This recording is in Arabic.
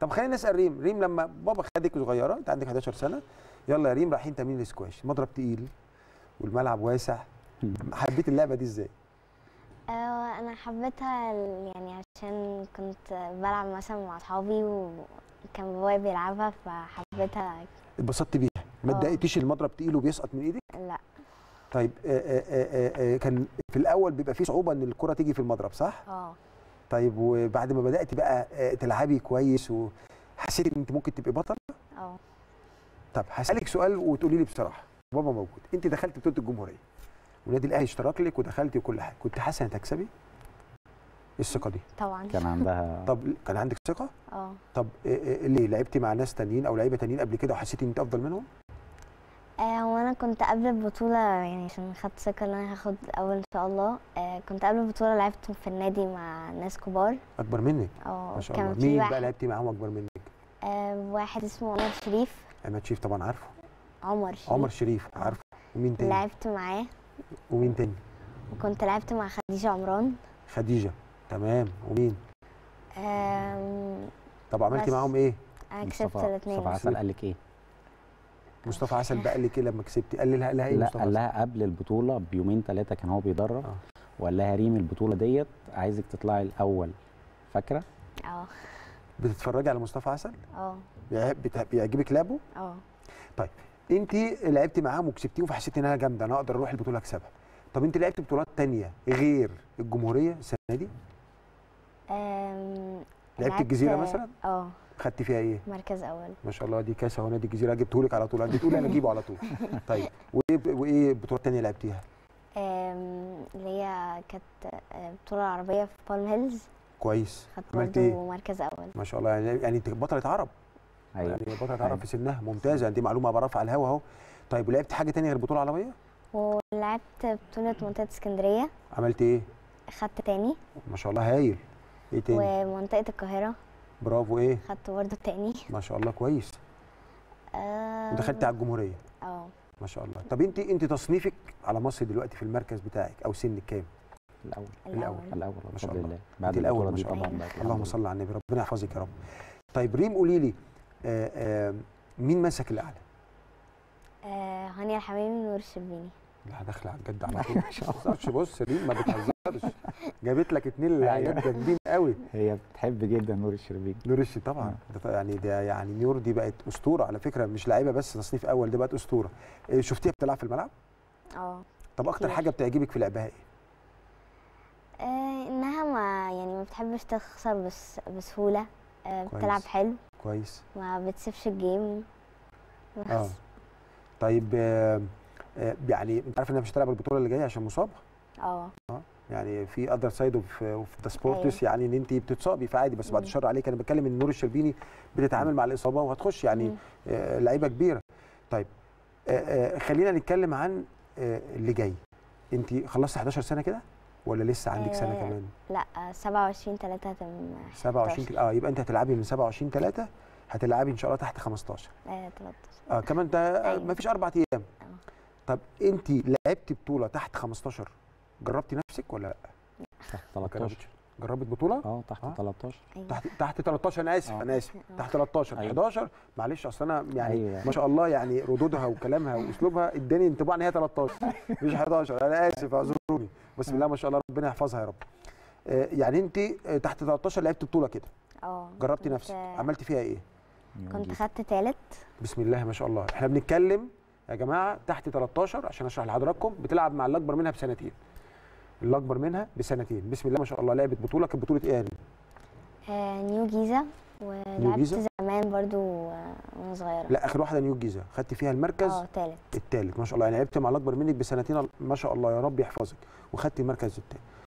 طب خلينا نسأل ريم. ريم لما بابا خدك صغيرة انت عندك 11 سنة يلا يا ريم رايحين تمرين السكواش المضرب تقيل والملعب واسع. حبيت اللعبة دي إزاي؟ آه، أنا حبيتها يعني عشان كنت بلعب مثلا مع أصحابي وكان بابايا بيلعبها فحبيتها. اتبسطت بيها؟ ما آه. اتضايقتيش المضرب تقيل وبيسقط من إيدك؟ لا. طيب آه، آه، آه، آه، كان في الأول بيبقى فيه صعوبة إن الكرة تيجي في المضرب صح؟ آه. طيب وبعد ما بدأت بقى آه، تلعبي كويس وحسيتي إن أنت ممكن تبقي بطل آه. طب هسألك سؤال وتقولي لي بصراحة بابا موجود أنت دخلت بطولة الجمهورية والنادي الأهلي اشترك لك ودخلتي وكل حاجة كنت حاسة إنك تكسبي إيه الثقة دي. طبعا. كان عندها طب كان عندك ثقة؟ آه. طب آه، آه، ليه؟ لعبتي مع ناس تانيين أو لعيبة تانيين قبل كده وحسيتي إن أنت أفضل منهم؟ هو أنا كنت قبل البطولة يعني عشان خدت ثقة إن أنا هاخد أول إن شاء الله. آه، كنت قبل البطولة لعبت في النادي مع ناس كبار. أكبر منك؟ آه ما شاء كان الله. في مين بقى واحد لعبتي معاهم أكبر منك؟ آه، واحد اسمه عمر شريف. عماد شريف طبعا عارفه. عمر شريف. عمر شريف عارفه. ومين تاني؟ لعبت معاه. ومين تاني؟ وكنت لعبت مع خديجة عمران. خديجة. تمام. ومين؟ طب عملتي بس. معاهم إيه؟ أنا كسبت الاثنين مصطفى عسل قال لك إيه؟ مصطفى عسل بقى قال لك إيه لما كسبتي قال لها لها إيه لا قال؟ لها قبل البطولة بيومين ثلاثة كان هو بيدرب آه. وقال لها ريم البطولة ديت عايزك تطلعي الأول. فاكرة؟ آه. بتتفرجي على مصطفى عسل؟ آه. بيعجبك لعبه؟ آه. انت لعبتي معاهم وكسبتيهم فحسيتي ان أنا جامدة أنا أقدر أروح البطولة اكسبها. طب انت لعبتي بطولات تانية غير الجمهورية السنة دي؟ لعبت- الجزيرة مثلا؟ آه. خدتي فيها إيه؟ مركز أول. ما شاء الله دي كاس أهو نادي الجزيرة جبته لك على طول. انت تقولي أنا أجيبه على طول. طيب وإيه وإيه بطولات تانية لعبتيها؟ اللي هي كانت آه، بطولة عربية في بالم هيلز. كويس. خدت عملت برضه إيه؟ مركز أول. ما شاء الله يعني يعني أنت بطلة عرب. أيوه. يعني بطلة عرب أيوة. في سنها. ممتازة. دي معلومة بعرفها على الهوا أهو. طيب ولعبت حاجة تانية غير بطوله عربيه ولعبت بطولة منطقة اسكندرية. عملت إيه؟ خدت تاني. ما شاء الله هايل. إيه تاني؟ ومنطقة القاهرة. برافو. إيه؟ خدت برضه تاني ما شاء الله كويس. آم، ودخلت على الجمهورية. آه. ما شاء الله. طب أنت أنت تصنيفك على مصر دلوقتي في المركز بتاعك أو سنك كام؟ الأول. الأول. الأول. ما شاء الله. بعد البطولة ما شاء الله. اللهم لله. صل على النبي. ربنا يحفظك يا رب. طيب ريم قولي لي آه، آه، مين مسك الأعلى؟ آه، هانيا الحمامي ونور الشربيني. لا داخله على الجد على طول. ما بتهزرش بص ريم ما بتهزرش. جابت لك اتنين لعيبات جامدين قوي. هي بتحب جدا نور الشربيني. نور الشي طبعا. ده ط- يعني ده يعني نور دي بقت أسطورة على فكرة مش لعيبة بس تصنيف أول دي بقت أسطورة. إيه، شفتيها بتلعب في الملعب؟ آه. طب أكتر. حاجة بتعجبك في لعبها إيه؟ آه، إنها ما يعني ما بتحبش تخسر بس بسهولة. آه،. بتلعب حلو. كويس. ما بتسيبش ال game. بس آه. طيب آه، آه، يعني انت عارف انها مش هتلعب البطولة اللي جاية عشان مصابه آه يعني في other side of the sports. يعني إن أنت بتتصابي فعادي بس بعد. الشر عليك أنا بتكلم إن نور الشربيني بتتعامل مع الإصابة وهتخش يعني. آه، لعيبة كبيرة طيب آه، آه، خلينا نتكلم عن آه، اللي جاي أنت خلصت 11 سنة كده ولا لسه عندك سنة آه، كمان لا آه، 27 3 هتم 27 كده آه يبقى أنت هتلعبي من 27 3 هتلعبي إن شاء الله تحت 15 آه 13 آه كمان ده أيوة. ما فيش أربع أيام آه. طب انت لعبتي بطولة تحت 15 جربتي نفسك ولا لا؟ تحت ما 13 جربتش جربت بطولة؟ آه تحت آه. 13 أيوه. تحت تحت 13 أنا آسف آه. أنا آسف. آه. تحت 13 أيوة. 11 معلش أصل أنا يعني أيوة. ما شاء الله يعني ردودها وكلامها وأسلوبها اداني انطباع إن هي 13 مش 11 أنا آسف أعذروني. بسم الله ما شاء الله ربنا يحفظها يا رب. آه، يعني أنت تحت 13 لعبت بطولة كده. آه. جربتي نفسك. عملتي فيها إيه؟ كنت خدت تالت. بسم الله ما شاء الله. إحنا بنتكلم يا جماعة تحت 13 عشان أشرح لحضراتكم بتلعب مع اللي اكبر منها بسنتين. اللي اكبر منها بسنتين. بسم الله ما شاء الله لعبت بطولة. كانت بطولة إيه يعني آه نيو جيزة. ولعبت؟ زمان برضو آه، وأنا صغيرة. لا آخر واحدة نيو الجيزه خدت فيها المركز؟ آه تالت الثالث ما شاء الله. يعني لعبت مع الأكبر منك بسنتين. ما شاء الله يا رب يحفظك. وخدت المركز الثاني